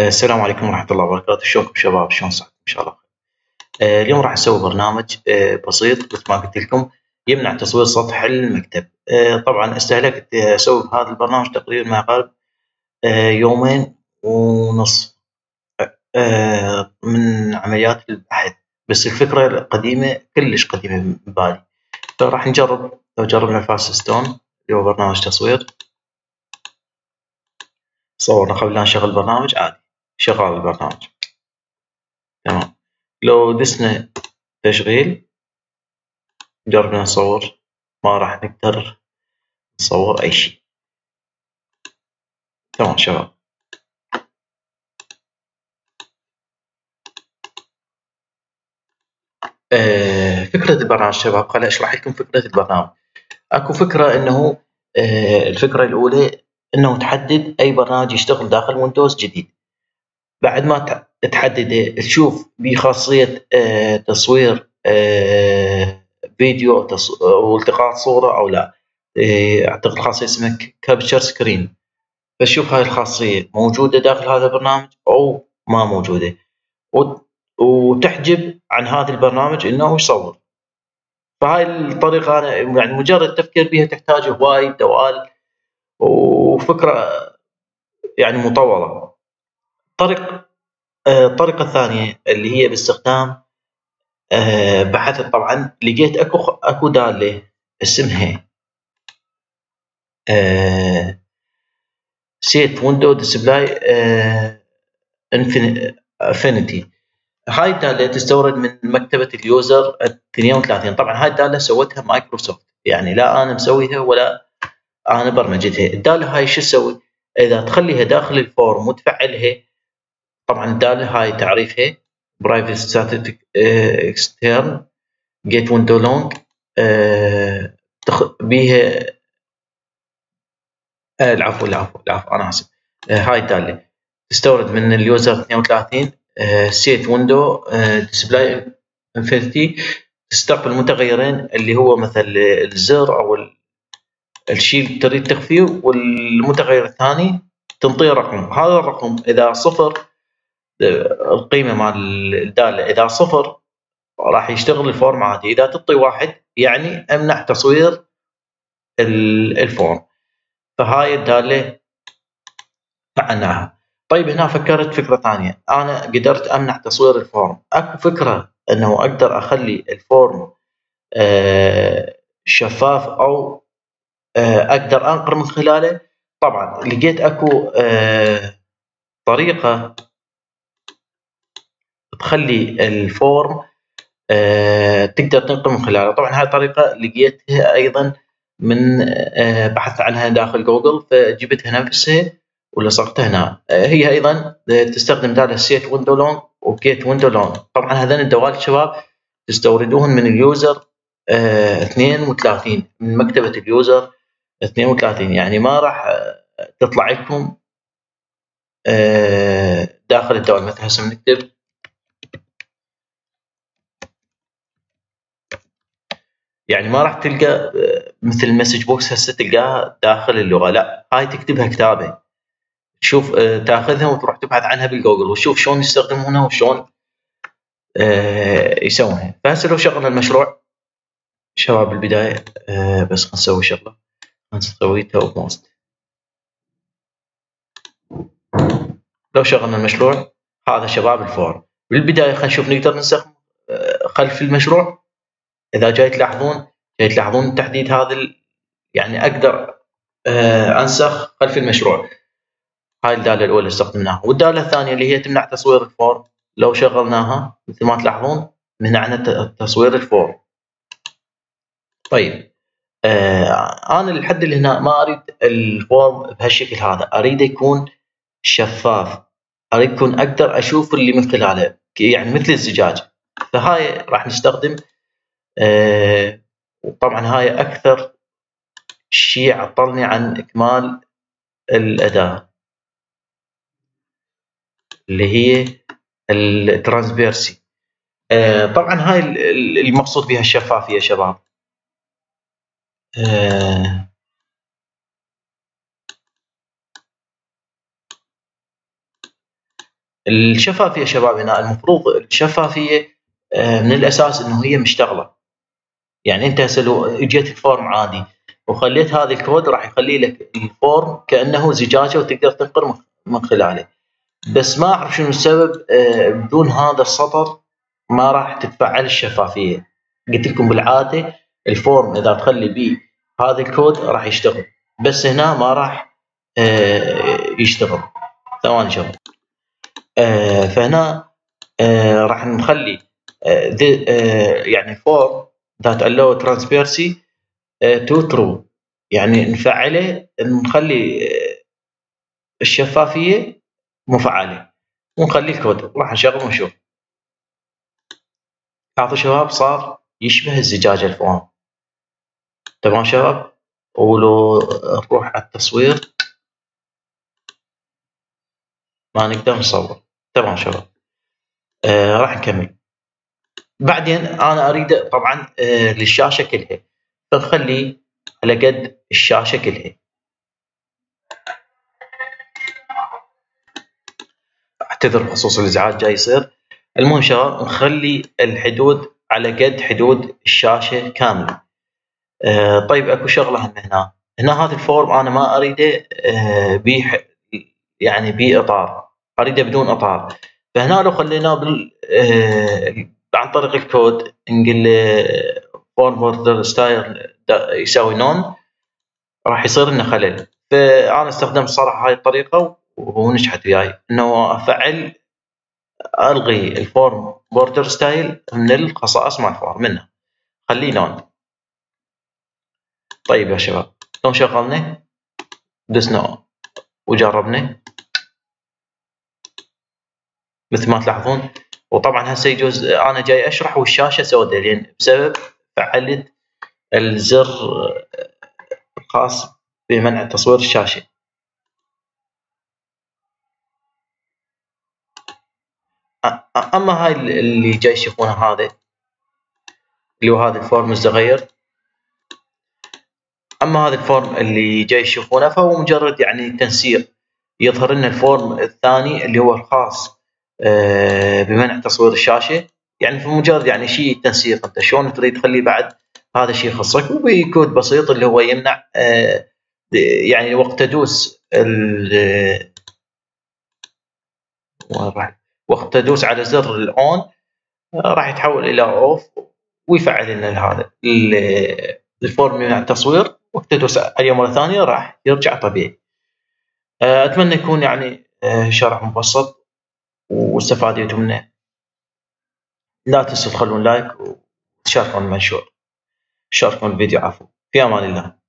آه، السلام عليكم ورحمة الله وبركاته، شلونكم شباب؟ شلون صحتكم؟ إن شاء الله خير. آه، اليوم راح نسوي برنامج آه، بسيط مثل ما قلت لكم يمنع تصوير سطح المكتب. طبعا استهلكت أسوي بهذا البرنامج تقريبا ما يقارب يومين ونص من عمليات البحث بس الفكرة قديمة كلش قديمة ببالي فراح نجرب لو جربنا فاست ستون اللي هو برنامج تصوير صورنا لا نشغل البرنامج عادي شغال البرنامج تمام. لو دسنا تشغيل جربنا نصور ما راح نقدر نصور أي شيء. تمام شباب. آه فكرة البرنامج شباب خليني أشرح لكم فكرة البرنامج. أكو فكرة إنه آه الفكرة الأولى إنه تحدد أي برنامج يشتغل داخل ويندوز جديد. بعد ما تحدده تشوف بخاصية آه، تصوير آه، فيديو أو التقاط صورة أو لا. آه، أعتقد خاصية اسمها capture screen فشوف هاي الخاصية موجودة داخل هذا البرنامج أو ما موجودة. وتحجب عن هذا البرنامج إنه يصور. فهاي الطريقة أنا يعني مجرد التفكير بها تحتاج هواي دوال وفكرة يعني مطولة. طريق آه، الطريقة الثانية اللي هي باستخدام آه، بحثت طبعا لقيت أكو أكو دالة اسمها Set Window Display Affinity هاي الدالة تستورد من مكتبة ال User 32 طبعا هاي الدالة سوتها مايكروسوفت. يعني لا أنا مسويها ولا أنا برمجتها. الدالة هاي شو تسوي؟ إذا تخليها داخل ال form وتفعلها طبعا الداله هاي تعريفها private static extern Get Window Long بيها آه، العفو العفو العفو أنا آسف. آه، هاي الداله تستورد من ال User 32 Set Window Display Affinity تستقبل متغيرين اللي هو مثل الزر أو الشيء اللي تريد تخفيه والمتغير الثاني تنطيه رقم. هذا الرقم إذا صفر القيمة مال الدالة. إذا صفر راح يشتغل ال form عادي إذا تعطي واحد يعني أمنع تصوير ال form. فهاي الدالة معناها. طيب هنا فكرت فكرة ثانية. أنا قدرت أمنع تصوير ال form. أكو فكرة إنه أقدر أخلي ال form آه، شفاف أو آه، أقدر أنقر من خلاله؟ طبعا لقيت أكو آه، طريقة تخلي ال form تقدر تنقر من خلاله. طبعا هاي الطريقة لقيتها أيضا من بحثت عنها داخل جوجل فجبتها نفسها ولصقتها هنا. هي أيضا تستخدم داله Set Window Long و Get Window Long. طبعا هذين الدوال شباب تستوردوهن من ال User 32 من مكتبة ال User 32 يعني ما راح تطلع لكم داخل الدوال مثلا هسه بنكتب يعني ما راح تلقى مثل ال message box هسه تلقاها داخل اللغة. لا هاي تكتبها كتابة. تشوف آه، تاخذها وتروح تبحث عنها بالجوجل وتشوف شلون يستخدمونها وشلون آه، يسوونها. فهسه لو شغلنا المشروع شباب بالبدايه آه، بس نسوي شغلة. نسوي top most لو شغلنا المشروع هذا شباب ال form. بالبداية خلينا نشوف نقدر ننسخ خلف المشروع. إذا جاي تلاحظون جاي تلاحظون تحديد هذا يعني أقدر أنسخ خلف المشروع. هاي الدالة الأولى استخدمناها. والدالة الثانية اللي هي تمنع تصوير ال form لو شغلناها مثل ما تلاحظون منعنا تصوير ال form طيب آه أنا لحد اللي هنا ما أريد ال form بهالشكل هذا. أريد يكون شفاف. أريد يكون أقدر أشوف اللي من خلاله يعني مثل الزجاج. فهاي راح نستخدم آه طبعا هاي أكثر شيء عطلني عن إكمال الأداة اللي هي ال transparency. آه، طبعا هاي المقصود بها الشفافية شباب. آه، الشفافية شباب هنا المفروض الشفافية آه، من الأساس إنه هي مشتغلة. يعني انت هسه لو اجيت ال form عادي وخليت هذا الكود راح يخلي لك ال form كأنه زجاجة وتقدر تنقر من خلاله. بس ما أعرف شنو السبب آه، بدون هذا السطر ما راح تتفعل الشفافية. قلت لكم بالعادة ال form إذا تخلي به هذا الكود راح يشتغل. بس هنا ما راح آه، يشتغل. ثواني شوف آه، فهنا راح نخلي يعني form dot allow transparency to true يعني نفعله نخلي الشفافية مفعلة. ونخلي الكود. راح نشغل ونشوف. لاحظوا شباب صار يشبه الزجاجه ال form تمام شباب؟ ولو نروح على التصوير. ما نقدر نصور. تمام شباب. آه راح نكمل. بعدين أنا أريد طبعا آه للشاشة كلها. فنخليه على قد الشاشة كلها. أعتذر بخصوص الإزعاج جاي يصير. المهم شباب نخلي الحدود على قد حدود الشاشة كاملة. آه طيب أكو شغلة هنا. هنا هذا ال form أنا ما أريده آه يعني بي إطار. أريده بدون إطار. فهنا لو خليناه بال عن طريق الكود نقول له border style يساوي none راح يصير لنا خلل فأنا استخدمت صراحة هاي الطريقة ونجحت وياي. إنه أفعل ألغي ال form border style من الخصائص مال ال form منها خليه نون. طيب يا شباب. لو شغلنا دسنا وجربنا مثل ما تلاحظون وطبعا هسه يجوز أنا جاي أشرح والشاشة سوداء لأن بسبب فعلت الزر الخاص بمنع تصوير الشاشة. أما هاي اللي جاي يشوفونه هذا اللي هو هذا ال form الصغير. أما هذا ال form اللي جاي يشوفونه فهو مجرد يعني تنسيق. يظهر لنا ال form الثاني اللي هو الخاص بمنع تصوير الشاشة. يعني في مجرد يعني شيء تنسيق. أنت شلون تريد تخليه بعد؟ هذا شيء يخصك. وبكود بسيط اللي هو يمنع آه، يعني وقت تدوس وقت تدوس على زر ال on آه، راح يتحول إلى off ويفعل لنا هذا. ال form يمنع التصوير. وقت تدوس عليه مره ثانية راح يرجع طبيعي. أتمنى يكون يعني شرح مبسط. واستفاديتوا منه. لا تنسوا تخلون like وتشاركون المنشور شاركون الفيديو عفوا. في أمان الله.